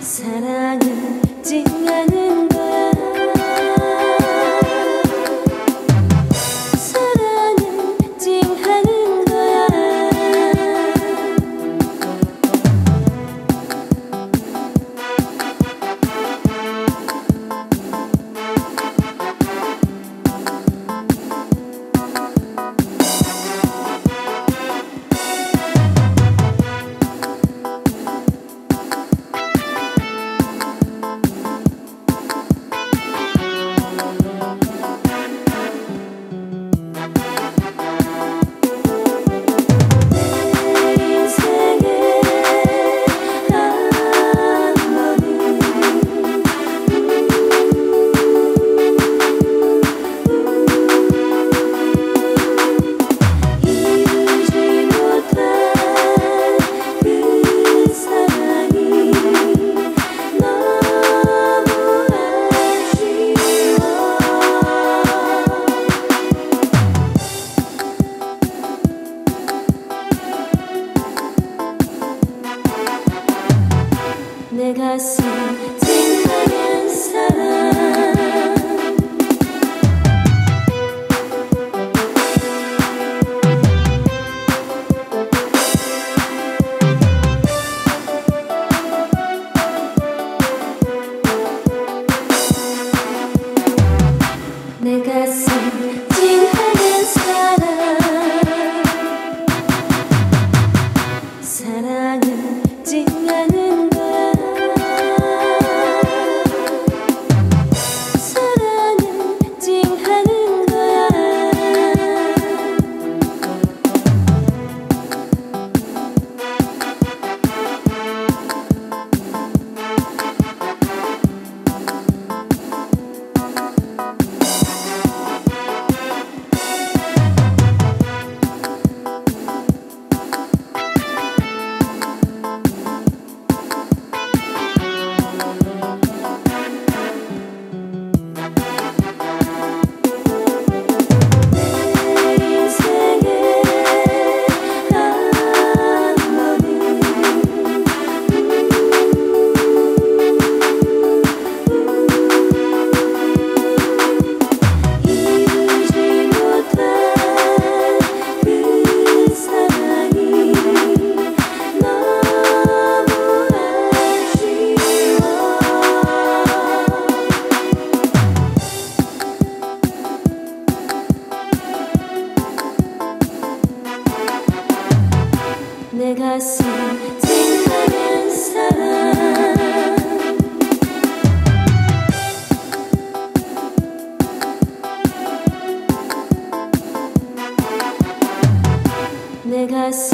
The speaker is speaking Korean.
사랑은 찡하는 내 가슴 찡하는 사랑 내 가슴 the